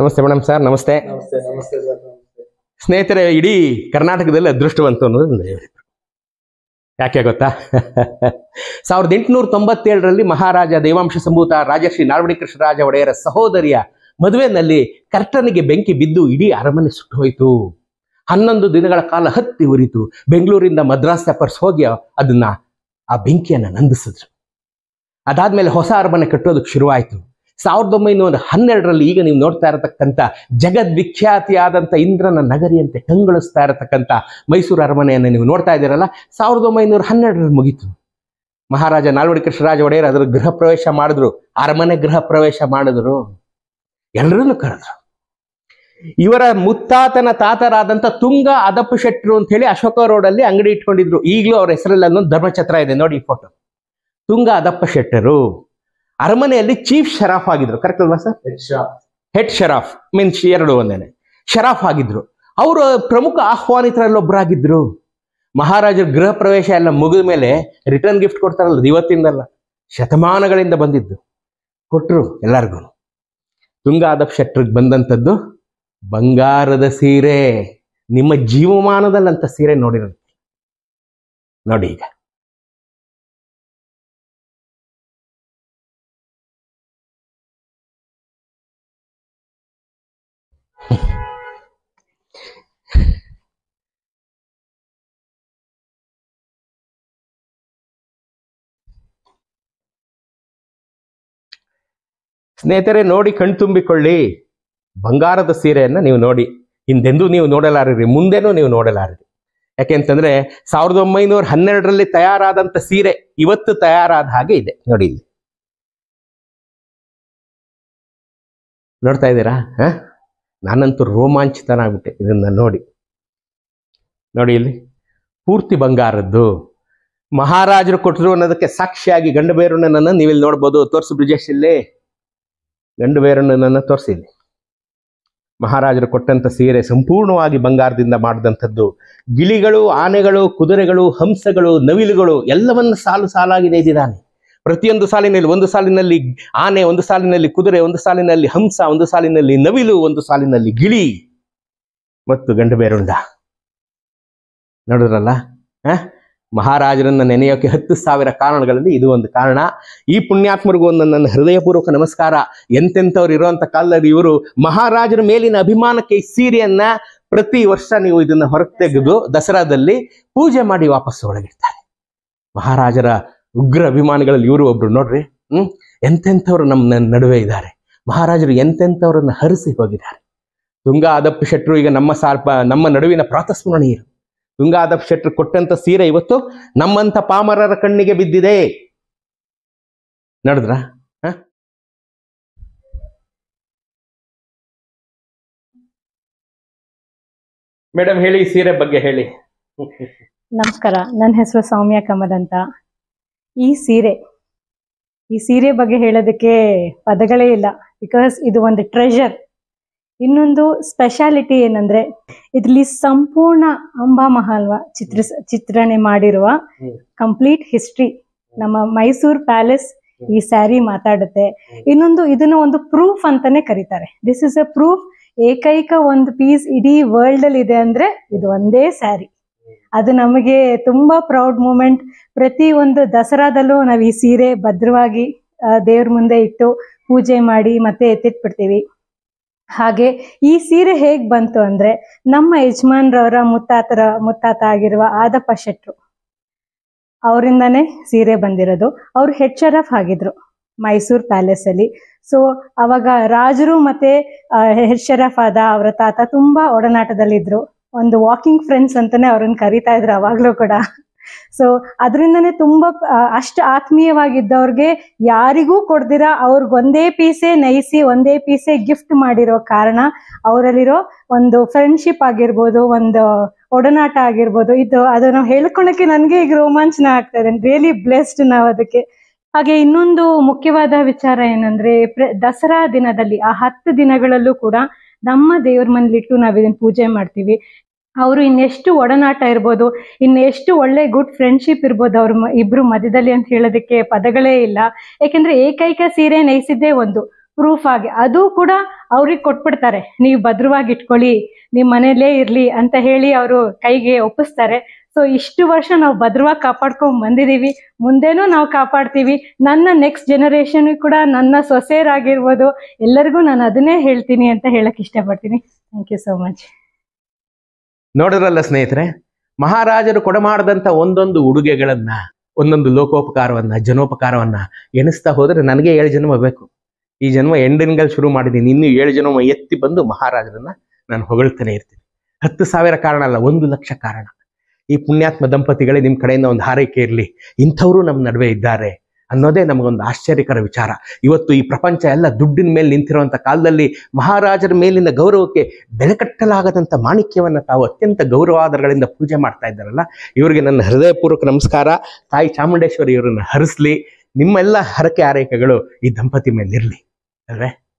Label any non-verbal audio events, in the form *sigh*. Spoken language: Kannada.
ನಮಸ್ತೆ ಮೇಡಮ್ ಸರ್ ನಮಸ್ತೆ. ಸ್ನೇಹಿತರೆ ಇಡೀ ಕರ್ನಾಟಕದಲ್ಲಿ ಅದೃಷ್ಟವಂತ ಅನ್ನೋದು ಯಾಕೆ ಗೊತ್ತಾ? *laughs* ಸಾವಿರದ ಎಂಟುನೂರ ತೊಂಬತ್ತೇಳರಲ್ಲಿ ಮಹಾರಾಜ ದೇವಾಂಶ ಸಂಭೂತ ರಾಜಶ್ರೀ ನಾಲ್ವಡಿ ಕೃಷ್ಣರಾಜ ಒಡೆಯರ ಸಹೋದರಿಯ ಮದುವೆನಲ್ಲಿ ಕರ್ತನಿಗೆ ಬೆಂಕಿ ಬಿದ್ದು ಇಡೀ ಅರಮನೆ ಸುಟ್ಟು ಹೋಯಿತು ಹನ್ನೊಂದು ದಿನಗಳ ಕಾಲ ಹತ್ತಿ ಉರಿತು. ಬೆಂಗಳೂರಿಂದ ಮದ್ರಾಸ್ ಪರ್ಸ್ ಹೋಗಿ ಅದನ್ನ ಆ ಬೆಂಕಿಯನ್ನ ನಂದಿಸಿದ್ರು. ಅದಾದ್ಮೇಲೆ ಹೊಸ ಅರಮನೆ ಕಟ್ಟೋದಕ್ಕೆ ಶುರುವಾಯಿತು. ಸಾವಿರದ ಒಂಬೈನೂರ ಹನ್ನೆರಡರಲ್ಲಿ ಈಗ ನೀವು ನೋಡ್ತಾ ಇರತಕ್ಕಂಥ ಜಗದ್ವಿಖ್ಯಾತಿಯಾದಂಥ ಇಂದ್ರನ ನಗರಿಯಂತೆ ಕಂಗೊಳಿಸ್ತಾ ಇರತಕ್ಕಂಥ ಮೈಸೂರು ಅರಮನೆಯನ್ನು ನೀವು ನೋಡ್ತಾ ಇದ್ದೀರಲ್ಲ, ಸಾವಿರದ ಒಂಬೈನೂರ ಹನ್ನೆರಡರಲ್ಲಿ ಮುಗೀತು. ಮಹಾರಾಜ ನಾಲ್ವಡಿ ಕೃಷ್ಣರಾಜ ಒಡೆಯರ್ ಅದರ ಗೃಹ ಪ್ರವೇಶ ಮಾಡಿದ್ರು, ಅರಮನೆ ಗೃಹ ಪ್ರವೇಶ ಮಾಡಿದ್ರು. ಎಲ್ಲರನ್ನು ಕರೆದ್ರು. ಇವರ ಮುತ್ತಾತನ ತಾತರಾದಂಥ ತುಂಗ ಅದಪ್ಪು ಶೆಟ್ಟರು ಅಂತ ಹೇಳಿ ಅಶೋಕ ರೋಡಲ್ಲಿ ಅಂಗಡಿ ಇಟ್ಕೊಂಡಿದ್ರು. ಈಗಲೂ ಅವ್ರ ಹೆಸರಲ್ಲಿ ಅಲ್ಲೊಂದು ಧರ್ಮಛತ್ರ ಇದೆ, ನೋಡಿ ಫೋಟೋ ತುಂಗ ಅದಪ್ಪ ಶೆಟ್ಟರು ಅರಮನೆಯಲ್ಲಿ ಚೀಫ್ ಶರಾಫ್ ಆಗಿದ್ರು ಕರೆಕ್ಟ್ ಅಲ್ವಾ ಸರ್ ಹೆಡ್ ಶರಾಫ್ ಮೀನ್ಸ್ ಎರಡು ಒಂದೇನೆ. ಶರಾಫ್ ಆಗಿದ್ರು. ಅವರು ಪ್ರಮುಖ ಆಹ್ವಾನಿತರಲ್ಲಿ ಒಬ್ಬರಾಗಿದ್ರು ಮಹಾರಾಜರ ಗೃಹ ಪ್ರವೇಶ ಎಲ್ಲ ಮುಗಿದ ಮೇಲೆ ರಿಟರ್ನ್ ಗಿಫ್ಟ್ ಕೊಡ್ತಾರಲ್ಲ ಇವತ್ತಿಂದಲ್ಲ. ಶತಮಾನಗಳಿಂದ ಬಂದಿದ್ದು. ಕೊಟ್ಟರು ಎಲ್ಲರಿಗೂ ತುಂಗಾದ ಶೆಟ್ರಿಗೆ ಬಂದಂಥದ್ದು ಬಂಗಾರದ ಸೀರೆ. ನಿಮ್ಮ ಜೀವಮಾನದಲ್ಲಂತ ಸೀರೆ ನೋಡಿರಂತೆ ನೋಡಿ ಈಗ. ಸ್ನೇಹಿತರೆ, ನೋಡಿ ಕಣ್ತುಂಬಿಕೊಳ್ಳಿ ಬಂಗಾರದ ಸೀರೆಯನ್ನು ನೀವು ನೋಡಿ. ಹಿಂದೆಂದೂ ನೀವು ನೋಡಲಾರಿರಿ, ಮುಂದೆನೂ ನೀವು ನೋಡಲಾರಿರಿ. ಯಾಕೆಂತಂದ್ರೆ ಸಾವಿರದ ಒಂಬೈನೂರ ಹನ್ನೆರಡರಲ್ಲಿ ತಯಾರಾದಂಥ ಸೀರೆ ಇವತ್ತು ತಯಾರಾದ ಹಾಗೆ ಇದೆ. ನೋಡಿ ಇಲ್ಲಿ. ನೋಡ್ತಾ ಇದ್ದೀರಾ? ಹ? ನಾನಂತೂ ರೋಮಾಂಚಿತನಾಗ್ಬಿಟ್ಟೆ ಇದನ್ನ ನೋಡಿ. ನೋಡಿ ಇಲ್ಲಿ. ಪೂರ್ತಿ ಬಂಗಾರದ್ದು. ಮಹಾರಾಜರು ಕೊಟ್ಟರು ಅನ್ನೋದಕ್ಕೆ ಸಾಕ್ಷಿಯಾಗಿ ಗಂಡು ನನ್ನನ್ನು ನೀವಿಲ್ಲಿ ನೋಡ್ಬೋದು. ತೋರಿಸು ಬ್ರಿಜೇಶ್ ಇಲ್ಲಿ. ಗಂಡು ಬೇರಣ್ಣನನ್ನು ತೋರಿಸಿದೆ. ಮಹಾರಾಜರು ಕೊಟ್ಟಂತ ಸೀರೆ ಸಂಪೂರ್ಣವಾಗಿ ಬಂಗಾರದಿಂದ ಮಾಡಿದಂಥದ್ದು. ಗಿಳಿಗಳು, ಆನೆಗಳು, ಕುದುರೆಗಳು, ಹಂಸಗಳು, ನವಿಲುಗಳು ಎಲ್ಲವನ್ನು ಸಾಲು ಸಾಲಾಗಿ ನೇದಿದ್ದಾನೆ ಪ್ರತಿಯೊಂದು ಸಾಲಿನಲ್ಲಿ, ಒಂದು ಸಾಲಿನಲ್ಲಿ ಆನೆ, ಒಂದು ಸಾಲಿನಲ್ಲಿ ಕುದುರೆ, ಒಂದು ಸಾಲಿನಲ್ಲಿ ಹಂಸ, ಒಂದು ಸಾಲಿನಲ್ಲಿ ನವಿಲು, ಒಂದು ಸಾಲಿನಲ್ಲಿ ಗಿಳಿ ಮತ್ತು ಗಂಡು ಬೇರುಂಡ. ನೋಡಿದ್ರಲ್ಲ? ಮಹಾರಾಜರನ್ನ ನೆನೆಯೋಕೆ ಹತ್ತು ಸಾವಿರ ಕಾರಣಗಳಲ್ಲಿ ಇದು ಒಂದು ಕಾರಣ. ಈ ಪುಣ್ಯಾತ್ಮರಿಗೂ ಒಂದು ನನ್ನ ಹೃದಯಪೂರ್ವಕ ನಮಸ್ಕಾರ. ಎಂತೆಂಥವ್ರು ಇರುವಂತ ಕಾಲದಲ್ಲಿ ಇವರು ಮಹಾರಾಜರ ಮೇಲಿನ ಅಭಿಮಾನಕ್ಕೆ ಈ ಸೀರೆಯನ್ನ ಪ್ರತಿ ವರ್ಷ ನೀವು ಇದನ್ನ ಹೊರಗೆ ತೆಗೆದು ದಸರಾದಲ್ಲಿ ಪೂಜೆ ಮಾಡಿ ವಾಪಸ್ ಒಳಗಿಡ್ತಾರೆ. ಮಹಾರಾಜರ ಉಗ್ರ ಅಭಿಮಾನಿಗಳಲ್ಲಿ ಇವರು ಒಬ್ರು ನೋಡ್ರಿ. ಹ್ಮ್? ಎಂತೆಂಥವ್ರು ನಮ್ಮ ನಡುವೆ ಇದ್ದಾರೆ. ಮಹಾರಾಜರು ಎಂತೆಂಥವ್ರನ್ನ ಹರಿಸಿ ಹೋಗಿದ್ದಾರೆ. ತುಂಗಾ ಅದಪ್ಪು ಶೆಟ್ರು ಈಗ ನಮ್ಮ ಸಾರ್ಪ, ನಮ್ಮ ನಡುವಿನ ಪ್ರಾತಸ್ಮರಣೀಯರು. ಆದಪ್ಪ ಶೆಟ್ರು ಕೊಟ್ಟಂತ ಸೀರೆ ಇವತ್ತು ನಮ್ಮಂತ ಪಾಮರರ ಕಣ್ಣಿಗೆ ಬಿದ್ದಿದೆ. ನಡೆದ್ರ? ಮೇಡಮ್ ಹೇಳಿ ಸೀರೆ ಬಗ್ಗೆ ಹೇಳಿ. ನಮಸ್ಕಾರ, ನನ್ನ ಹೆಸರು ಸೌಮ್ಯ ಕಮಲ್ ಅಂತ. ಈ ಸೀರೆ ಈ ಸೀರೆ ಬಗ್ಗೆ ಹೇಳೋದಕ್ಕೆ ಪದಗಳೇ ಇಲ್ಲ ಬಿಕಾಸ್ ಇದು ಒಂದು ಟ್ರೆಷರ್ ಇನ್ನೊಂದು ಸ್ಪೆಷಾಲಿಟಿ ಏನಂದ್ರೆ ಇದರಲ್ಲಿ ಸಂಪೂರ್ಣ ಅಂಬಾ ಮಹಾಲ್ವ ಚಿತ್ರ ಚಿತ್ರಣೆ ಮಾಡಿರುವ ಕಂಪ್ಲೀಟ್ ಹಿಸ್ಟ್ರಿ ನಮ್ಮ ಮೈಸೂರು ಪ್ಯಾಲೇಸ್ ಈ ಸ್ಯಾರಿ ಮಾತಾಡುತ್ತೆ. ಇನ್ನೊಂದು ಇದನ್ನ ಒಂದು ಪ್ರೂಫ್ ಅಂತಾನೆ ಕರೀತಾರೆ. ದಿಸ್ ಇಸ್ ಅ ಪ್ರೂಫ್ ಏಕೈಕ ಒಂದು ಪೀಸ್ ಇಡೀ ವರ್ಲ್ಡ್ ಅಲ್ಲಿ ಇದೆ ಅಂದ್ರೆ ಇದು ಒಂದೇ ಸ್ಯಾರಿ ಅದು ನಮಗೆ ತುಂಬಾ ಪ್ರೌಡ್ ಮೂಮೆಂಟ್ ಪ್ರತಿ ಒಂದು ದಸರಾದಲ್ಲೂ ನಾವು ಈ ಸೀರೆ ಭದ್ರವಾಗಿ ದೇವ್ರ ಮುಂದೆ ಇಟ್ಟು ಪೂಜೆ ಮಾಡಿ ಮತ್ತೆ ಎತ್ತಿಟ್ಬಿಡ್ತೀವಿ. ಹಾಗೆ ಈ ಸೀರೆ ಹೇಗ್ ಬಂತು ಅಂದ್ರೆ ನಮ್ಮ ಯಜಮಾನ್ರವರ ಮುತ್ತಾತರ, ಮುತ್ತಾತ ಆಗಿರುವ ಆದಪ್ಪ ಶೆಟ್ರು ಅವರಿಂದಾನೇ ಸೀರೆ ಬಂದಿರೋದು. ಅವ್ರು ಹೆಡ್ ಶರಫ್ ಆಗಿದ್ರು ಮೈಸೂರ್ ಪ್ಯಾಲೇಸ್ ಅಲ್ಲಿ. ಸೊ ಅವಾಗ ರಾಜರು ಮತ್ತೆ ಹೆಡ್ ಶರಫ್ ಆದ ಅವರ ತಾತ ತುಂಬಾ ಒಡನಾಟದಲ್ಲಿದ್ರು. ಒಂದು ವಾಕಿಂಗ್ ಫ್ರೆಂಡ್ಸ್ ಅಂತಾನೆ ಅವ್ರನ್ನ ಕರಿತಾ ಇದ್ರು ಅವಾಗ್ಲೂ ಕೂಡ. ಸೊ ಅದರಿಂದನೇ ತುಂಬಾ ಅಷ್ಟ ಆತ್ಮೀಯವಾಗಿದ್ದವ್ರಿಗೆ ಯಾರಿಗೂ ಕೊಡ್ದಿರ ಅವ್ರಿಗೆ ಒಂದೇ ಪೀಸೆ ನೈಸಿ, ಒಂದೇ ಪೀಸೆ ಗಿಫ್ಟ್ ಮಾಡಿರೋ ಕಾರಣ ಅವರಲ್ಲಿರೋ ಒಂದು ಫ್ರೆಂಡ್ಶಿಪ್ ಆಗಿರ್ಬೋದು, ಒಂದು ಒಡನಾಟ ಆಗಿರ್ಬೋದು. ಇದು ಅದನ್ನು ಹೇಳ್ಕೊಳಕ್ಕೆ ನನಗೆ ಈಗ ರೋಮಾಂಚನ ಆಗ್ತಾ ಇದೆ. ರಿಯಲಿ ಬ್ಲೆಸ್ಡ್ ನಾವು ಅದಕ್ಕೆ. ಹಾಗೆ ಇನ್ನೊಂದು ಮುಖ್ಯವಾದ ವಿಚಾರ ಏನಂದ್ರೆ ದಸರಾ ದಿನದಲ್ಲಿ ಆ ಹತ್ತು ದಿನಗಳಲ್ಲೂ ಕೂಡ ನಮ್ಮ ದೇವ್ರ ಮನೇಲಿಟ್ಟು ನಾವ್ ಇದನ್ನ ಪೂಜೆ ಮಾಡ್ತೀವಿ. ಅವರು ಇನ್ನೆಷ್ಟು ಒಡನಾಟ ಇರ್ಬೋದು, ಇನ್ನೆಷ್ಟು ಒಳ್ಳೆ ಗುಡ್ ಫ್ರೆಂಡ್ಶಿಪ್ ಇರ್ಬೋದು ಅವ್ರ ಇಬ್ರು ಮಧ್ಯದಲ್ಲಿ ಅಂತ ಹೇಳೋದಕ್ಕೆ ಪದಗಳೇ ಇಲ್ಲ. ಯಾಕೆಂದ್ರೆ ಏಕೈಕ ಸೀರೆ ನೈಸಿದ್ದೇ ಒಂದು ಪ್ರೂಫ್ ಆಗಿ, ಅದು ಕೂಡ ಅವ್ರಿಗೆ ಕೊಟ್ಬಿಡ್ತಾರೆ. ನೀವು ಭದ್ರವಾಗಿ ಇಟ್ಕೊಳ್ಳಿ ನಿಮ್ಮ ಮನೇಲೇ ಇರ್ಲಿ ಅಂತ ಹೇಳಿ ಅವರು ಕೈಗೆ ಒಪ್ಪಿಸ್ತಾರೆ. ಸೊ ಇಷ್ಟು ವರ್ಷ ನಾವು ಭದ್ರವಾಗಿ ಕಾಪಾಡ್ಕೊಂಡ್ ಬಂದಿದೀವಿ. ಮುಂದೆನೂ ನಾವು ಕಾಪಾಡ್ತೀವಿ. ನನ್ನ ನೆಕ್ಸ್ಟ್ ಜನರೇಷನ್ ಕೂಡ ನನ್ನ ಸೊಸೆಯರಾಗಿರ್ಬೋದು. ಎಲ್ಲರಿಗೂ ನಾನು ಅದನ್ನೇ ಹೇಳ್ತೀನಿ ಅಂತ ಹೇಳಕ್ ಇಷ್ಟಪಡ್ತೀನಿ. ಥ್ಯಾಂಕ್ ಯು ಸೋ ಮಚ್ ನೋಡಿದ್ರಲ್ಲ ಸ್ನೇಹಿತರೆ, ಮಹಾರಾಜರು ಕೊಡಮಾಡದಂತ ಒಂದೊಂದು ಉಡುಗೆಗಳನ್ನ, ಒಂದೊಂದು ಲೋಕೋಪಕಾರವನ್ನ, ಜನೋಪಕಾರವನ್ನ ಎಣಿಸ್ತಾ ಹೋದ್ರೆ ನನಗೆ ಏಳು ಜನ್ಮ ಬೇಕು. ಈ ಜನ್ಮ ಎಂಡಿನ್ಗಳು ಶುರು ಮಾಡಿದ್ದೀನಿ. ಇನ್ನು ಏಳು ಜನ್ಮ ಎತ್ತಿ ಬಂದು ಮಹಾರಾಜರನ್ನ ನಾನು ಹೊಗಳ್ತಾನೆ ಇರ್ತೀನಿ. ಹತ್ತು ಸಾವಿರ ಕಾರಣ ಅಲ್ಲ, ಒಂದು ಲಕ್ಷ ಕಾರಣ. ಈ ಪುಣ್ಯಾತ್ಮ ದಂಪತಿಗಳೇ ನಿಮ್ಮ ಕಡೆಯಿಂದ ಒಂದು ಹಾರೈಕೆ ಇರಲಿ. ಇಂಥವರು ನಮ್ಮ ನಡುವೆ ಇದ್ದಾರೆ. ಅನ್ನೋದೇ ನಮಗೊಂದು ಆಶ್ಚರ್ಯಕರ ವಿಚಾರ. ಇವತ್ತು ಈ ಪ್ರಪಂಚ ಎಲ್ಲ ದುಡ್ಡಿನ ಮೇಲೆ ನಿಂತಿರುವಂಥ ಕಾಲದಲ್ಲಿ ಮಹಾರಾಜರ ಮೇಲಿನ ಗೌರವಕ್ಕೆ ಬೆಲೆ ಕಟ್ಟಲಾಗದಂಥ ಮಾಣಿಕ್ಯವನ್ನು ತಾವು ಅತ್ಯಂತ ಗೌರವಾದರಗಳಿಂದ ಪೂಜೆ ಮಾಡ್ತಾ ಇದ್ದಾರಲ್ಲ? ಇವರಿಗೆ ನನ್ನ ಹೃದಯಪೂರ್ವಕ ನಮಸ್ಕಾರ. ತಾಯಿ ಚಾಮುಂಡೇಶ್ವರಿ ಇವರನ್ನು ಹರಿಸ್ಲಿ. ನಿಮ್ಮೆಲ್ಲ ಹರಕೆ ಆರೈಕೆಗಳು ಈ ದಂಪತಿ ಮೇಲೆ ಇರಲಿ ಅಲ್ವೇ?